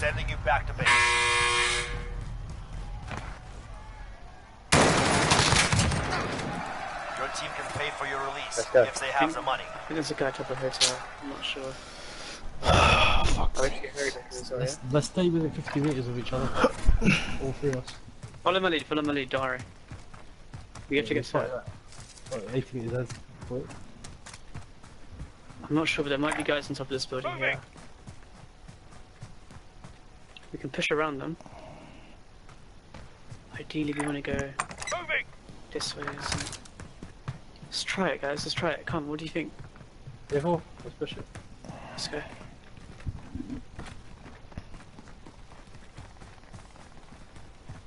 Sending you back to base. Your team can pay for your release if they have the money. I think there's a guy top of the hotel. I'm not sure. Fuck. I think you heard it. Sorry. Let's, let's stay within 50 meters of each other. All three of us. Follow my lead. Follow my lead. Don't worry. We have to get Sorry, to. that. Oh, 80 meters. that's- wait. I'm not sure, but there might be guys on top of this building here. We can push around them. Ideally, we want to go Moving! this way. So. Let's try it, guys. Let's try it. Come. What do you think? Careful. Let's push it. Let's go.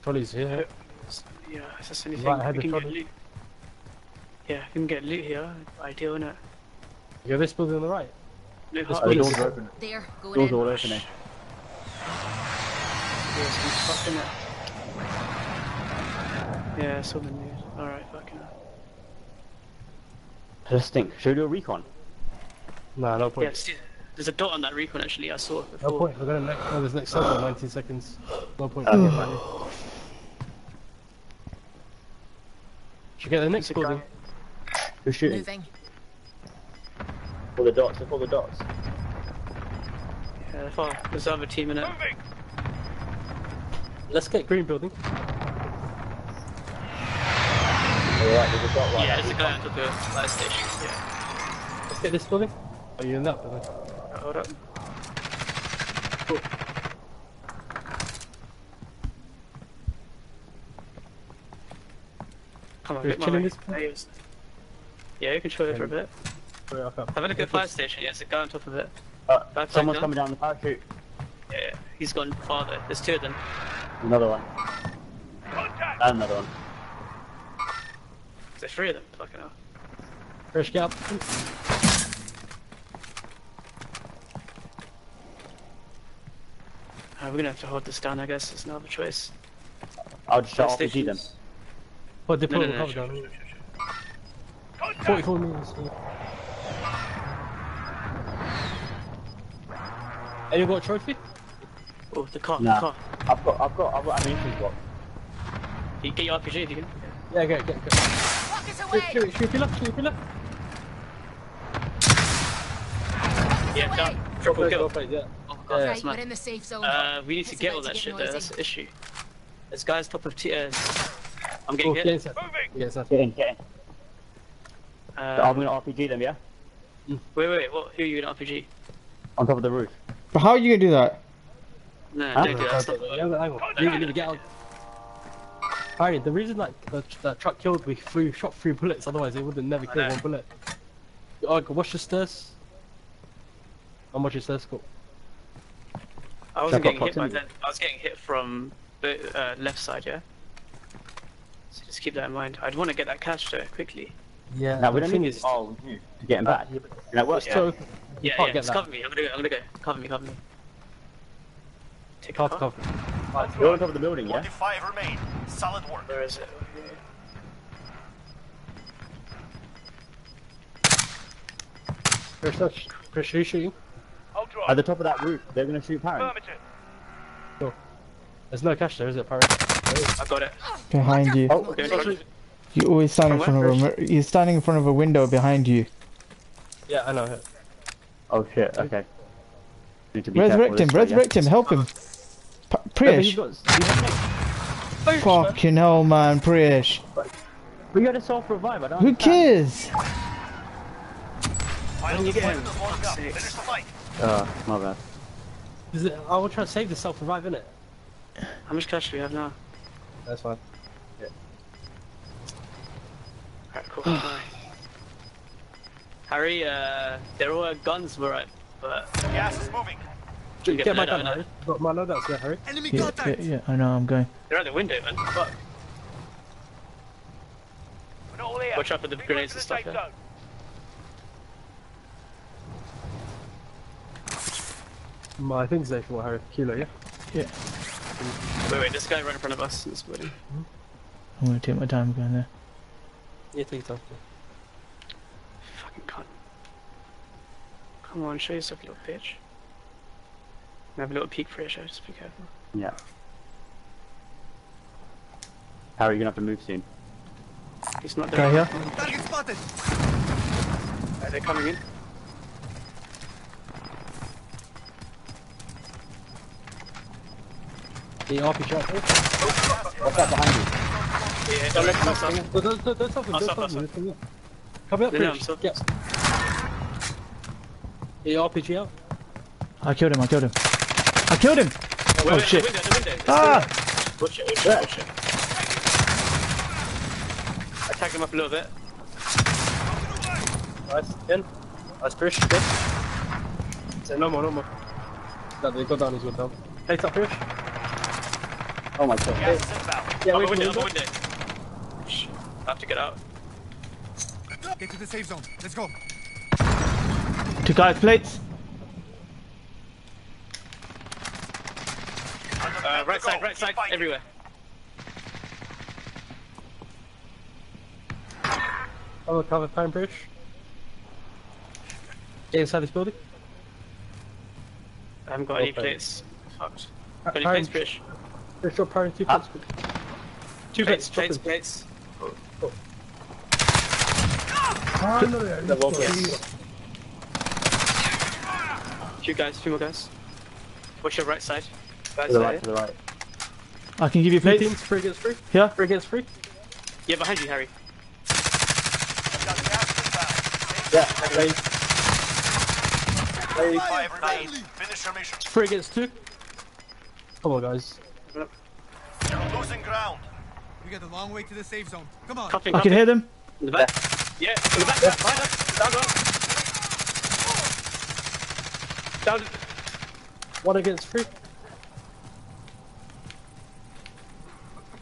Trolley's here. Yeah, is this anything? Right, I had we the can get loot. Yeah, we can get loot here. Ideal, innit? You got this building on the right. No This hard Oh, the building- doors open. There, going Doors in. are all opening. Yeah, some fuck in it. Yeah, I saw the news. Alright, fucking hell. Just think. Should we do a recon? Nah, no Yeah, point. it's- there's a dot on that recon actually. I saw it before. No point. We're gonna next. Oh, there's next circle. 19 seconds. No point. Should we get the next There's a building? Who's shooting? Moving. All the dots. Look all the dots. Yeah, far. There's other team in it. Moving! Let's get green building. Alright, there's a dot right Yeah, there. there's a guy on top of the fire station. Yeah. Let's get this building. Are you in that building? Hold up. Come on, We're get my way. this There. Yeah, you can show it for a bit. Wait, okay. Have a look at fire station. Yeah, there's a guy on top of it. Uh, someone's coming down the parachute. Yeah, yeah. he's gone farther. There's two of them. Another one. Contact! And another one. There's three of them. Fucking hell. Fresh get up. Uh, we're gonna have to hold this down, I guess. There's no other choice. I'll just shut Fire off them. stations. Oh, they No, put no, the no, cover down. sure, sure, sure. 44 meters. And you got a trophy? Oh, the car, Nah. the car. I've got, I've got, I've got ammunition box. You get your RPG if you can. Yeah, get, get, get. Rockets Shoot, away! shoot, shoot, pillar, shoot, pillar. Yeah, done. Triple kill. yeah. Oh my god, Yeah. that's Right, we're in the safe zone. Uh, we need to get all that get shit there, noisy. that's the issue. There's guys top of tiers. I'm Oh, getting get hit. inside. Moving! Get inside. Get in, get in. I'm Um, gonna RPG them, yeah? wait, wait, wait, what? Who are you in RPG? On top of the roof. But how are you gonna do that? No, Huh? don't do that. That's not Yeah, hang on. Leave it, leave it, get out. Harry, the reason that the, the truck killed me through shot three bullets, otherwise it would have never I killed one bullet. Oh, go watch the stairs. I'm watching stairs. Cool. I wasn't getting hit by proximity. then. I was getting hit from the uh, left side, yeah? So just keep that in mind. I'd want to get that cash though, quickly. Yeah. Now we the don't thing need is, to oh, you to get him back. Yeah, And that works. it's so Yeah. open. You Yeah, yeah, just that. cover me. I'm gonna go, I'm gonna go. Cover me, cover me. Take a Can't cover. You're on top of the building, yeah? 45 remain. Solid work. Where is it? Chris, touch. Chris, who's shooting? I'll. At the top of that roof, they're gonna shoot Parent. Affirmative. Oh. There's no cash there, is it, Parry? I've got it. Behind you. Oh, Okay, Sorry. You always stand in front of a. where? mir- You stand in front of a window behind you. Yeah, I know. oh shit, okay. Need to be careful Resurrect him. this way, yeah? Resurrect him. Help him. Pa- Yeah, but you've Priyesh. got, you have Fucking hell, man. Priyesh. but you had a self revive. I don't Who understand. cares? Final you get deployment him. is loading up. Six. Finish the fight. Uh, my bad. Is it, I will try to save the self revive, innit? How much cash do we have now? That's fine. Alright, cool. Bye. Harry, uh, they're guns, were right, but Gas is moving. you Get, my loadout, gun. Harry. Got my loadouts there, Harry. Yeah, yeah, yeah. I know. I'm going. They're out the window, man. Fuck. We're not all here. Watch out for the Regroup grenades to and stuff, yeah. My thing's there for Harry. Kilo, yeah? Yeah. Wait, wait, this guy right in front of us in this building. I'm gonna take my time going there. Yeah, take your time. Fucking cunt. Come on, show yourself, you little bitch. Have a little peek for it, so just be careful. Yeah. Harry, you're gonna have to move soon. It's not Guy there. here. Target spotted. Are they coming in? The RP shot. What's that behind you? Yeah, don't let him stop. Don't, don't, don't, don't stop him, don't stop, stop I'll him. Come up, No, no, I'm British. Yeah. The RPG out. I killed him. I killed him. I killed him. Wait, Oh wait, shit. The window, the window. Ah! Watch it, watch it, watch it. Attack him up a little bit. Nice. In. Nice British. Good. So no more, no more. No, they go down, he's going down. Hey, top British. Oh my god. Gas is inbound. Yeah, Other wait, window, wait, other window. I have to get out. Get to the safe zone. Let's go. Two guys plates. Uh, right side, right side, everywhere. Cover, cover, time British. Get inside this building. I haven't got any plates. Fucked. Uh, Got any time- plates, British? British drop power two Ah. plates. Two Plates, plates, drop plates, in. plates. The wall Two guys, two more guys. Push your right side. Guys, To the right, to the right. I can give you Three plates. teams, free against free. Yeah. Free against free. Yeah, behind you, Harry. Got gas inbound. Yeah. Play. Play. Five remain. Finish your mission. Free against two. Come on, guys. You're losing ground. We got a long way to the safe zone. Come on. Cuffing, I can hear them. In the back. Yeah, in the back, back, behind us. Down, down. Down. One against three.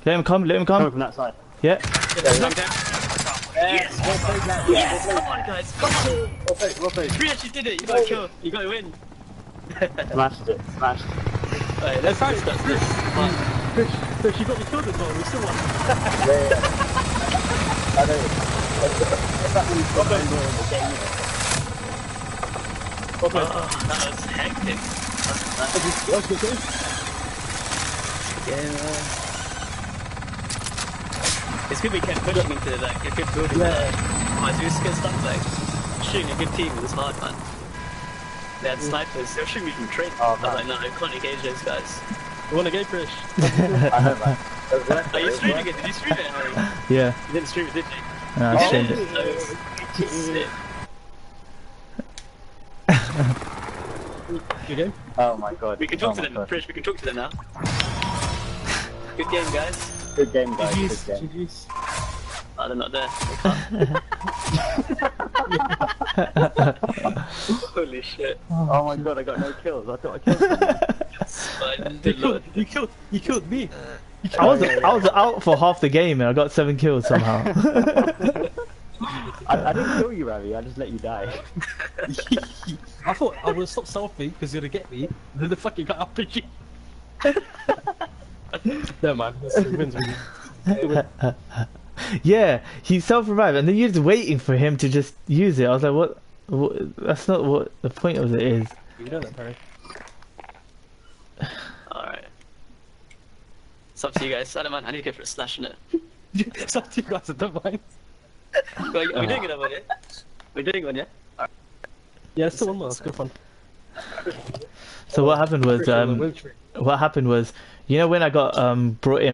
Let him come. Let him Coming come. from that side. Yeah. Down, down. Yes! Yes! Come on, guys! Come on! Well played, well played. We actually did it! You got a kill! You got a win! Smashed it, smashed. Alright, let's finish that. Fish, fish, you got me killed as well. We still won. I know. What's that when you got over the game? Oh, that was hectic. Yeah. It's good we kept pushing into like a good building. Yeah. Otherwise we just get stuck like shooting a good team was hard man. They had snipers, they were shooting me from train. Oh, I was like, no, I can't engage those guys. You want a game, Fish? I know, man. It was worth Are you it, it was streaming it? Did you stream it, Harry? Yeah. You didn't stream it, did you? No, I You streamed did it. Oh, That was sick. Good game? it. Oh my god. We can oh talk to them, God. Trish, we can talk to them now. Good game, guys. Good game, guys. GG's. Good game. GG's. Oh, they're not there. They. Holy shit. Oh my god, I got no kills. I thought I killed someone. You killed, you killed, you killed me. I was I was out for half the game and I got seven kills somehow. I, I didn't kill you, Ravi. I just let you die. I thought I would stop selfie because you're gonna get me. Then the fucking got RPG. no man, that's it wins with you. yeah, he self revived and then you're just waiting for him to just use it. I was like, what? what that's not what the point of it is. You know that, Perry. Alright. It's up to you guys. I don't mind. I need to go for a slash in it. it's up to you guys, I don't mind. Well, are we doing another one, yeah? We're doing one, yeah? Yeah, it's still one more. It's good fun. So what happened was um what happened was you know when I got um brought in